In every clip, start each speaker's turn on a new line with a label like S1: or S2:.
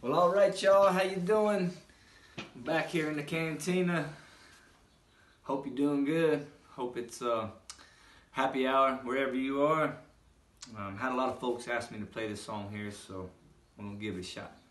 S1: Well, all right, y'all. How you doing? Back here in the cantina. Hope you're doing good. Hope it's uh, happy hour wherever you are. Um, had a lot of folks ask me to play this song here, so I'm gonna give it a shot.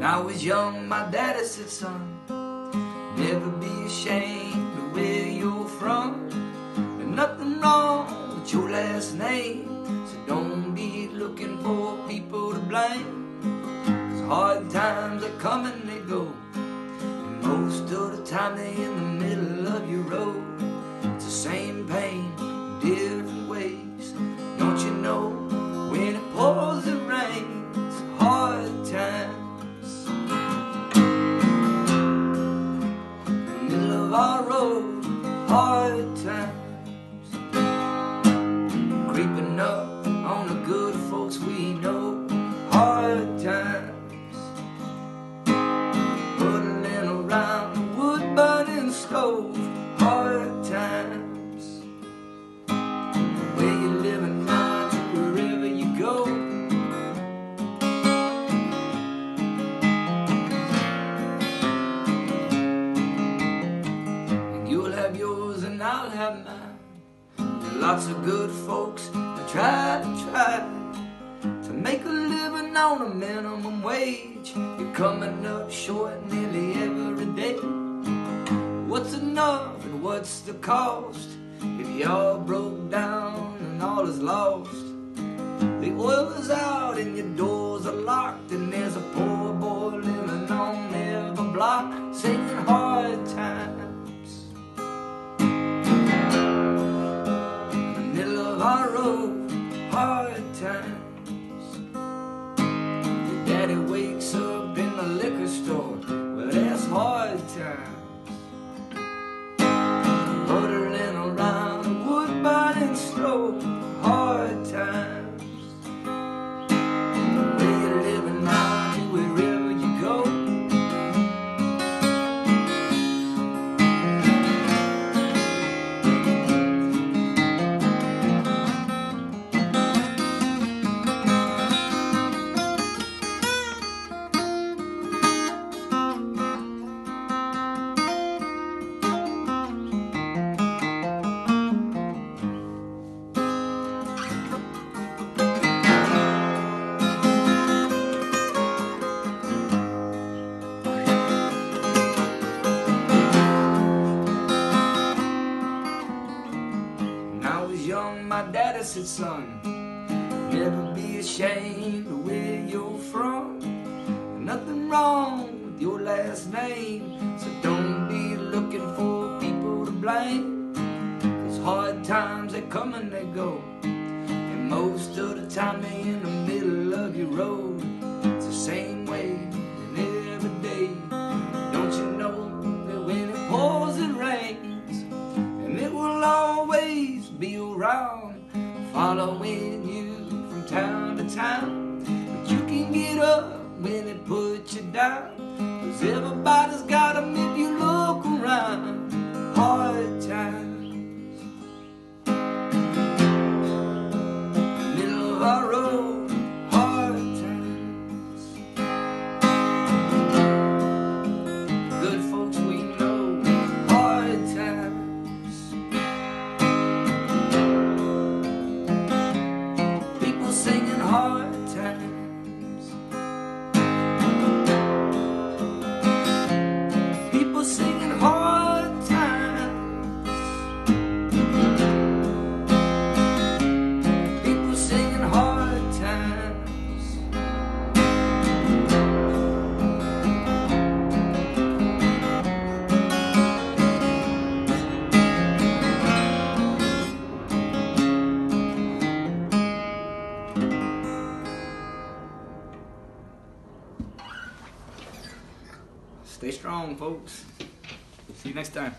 S1: When I was young, my daddy said, son, never be ashamed of where you're from. There's nothing wrong with your last name, so don't be looking for people to blame. 'Cause hard times are come and they go, and most of the time they in the middle of your road. It's the same pain, different ways. Creeping up on the good folks we know, hard times. Huddling around the wood burning stove, hard lots of good folks that try to try to make a living on a minimum wage. You're coming up short nearly every day. What's enough and what's the cost if you all broke down and all is lost? The oil is out and your doors times. Daddy wakes up in the liquor store. Well, that's hard times young, my daddy said, son, never be ashamed of where you're from. Nothing wrong with your last name, so don't be looking for people to blame. Cause hard times they come and they go, and most of the time they in the middle of your road. Following you from town to town. But you can get up when it puts you down, cause everybody's got 'em Stay strong, folks. See you next time.